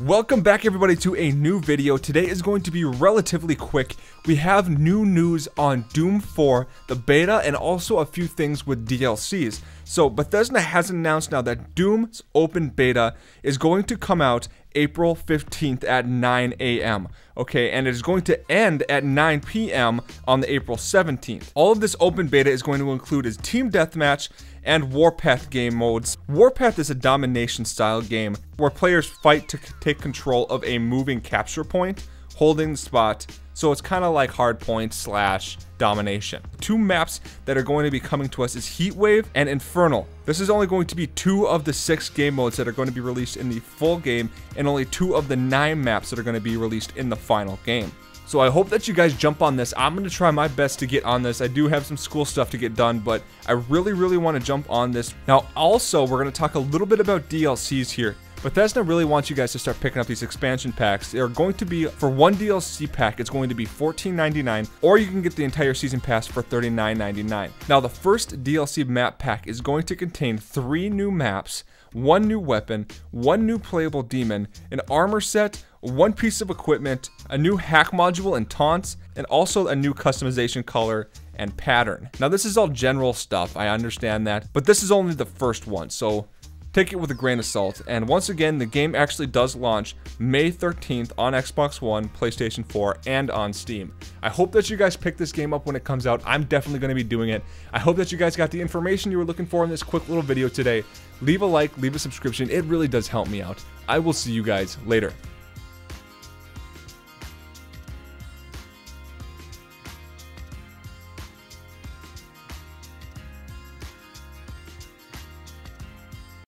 Welcome back everybody to a new video. Today is going to be relatively quick. We have new news on Doom 4, the beta, and also a few things with DLCs. So Bethesda has announced now that Doom's open beta is going to come out April 15th at 9 a.m. Okay, and it is going to end at 9 p.m. on the April 17th. All of this open beta is going to include is Team Deathmatch and Warpath game modes. Warpath is a domination style game where players fight to take control of a moving capture point, holding the spot, so it's kind of like hardpoint slash domination. Two maps that are going to be coming to us is Heatwave and Infernal. This is only going to be two of the six game modes that are going to be released in the full game and only two of the nine maps that are going to be released in the final game. So I hope that you guys jump on this. I'm going to try my best to get on this. I do have some school stuff to get done, but I really, really want to jump on this. Now, also, we're going to talk a little bit about DLCs here. Bethesda really wants you guys to start picking up these expansion packs. They're going to be, for one DLC pack, it's going to be $14.99, or you can get the entire season pass for $39.99. Now, the first DLC map pack is going to contain three new maps, one new weapon, one new playable demon, an armor set, one piece of equipment, a new hack module and taunts, and also a new customization color and pattern. Now this is all general stuff, I understand that, but this is only the first one, so take it with a grain of salt. And once again, the game actually does launch May 13th on Xbox One, PlayStation 4, and on Steam. I hope that you guys pick this game up when it comes out. I'm definitely going to be doing it. I hope that you guys got the information you were looking for in this quick little video today. Leave a like, leave a subscription. It really does help me out. I will see you guys later.